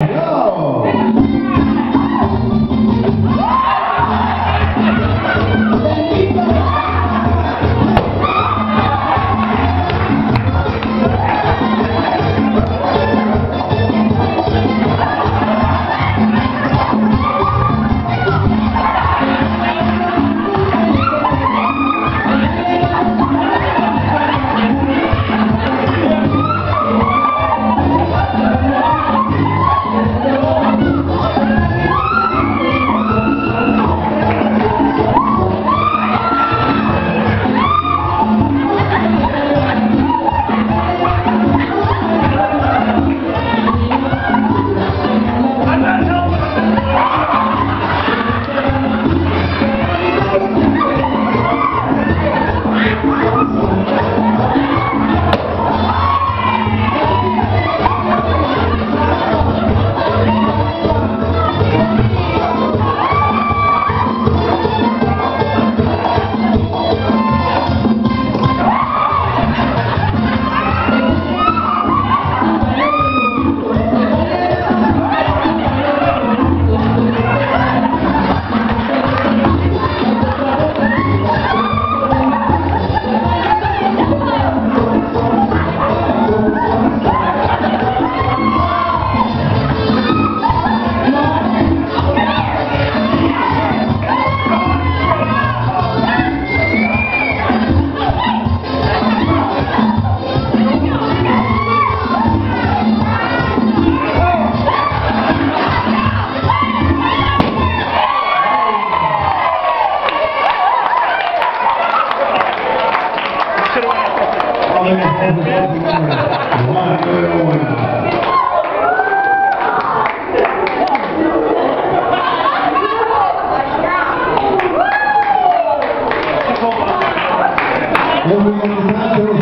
Yo! Every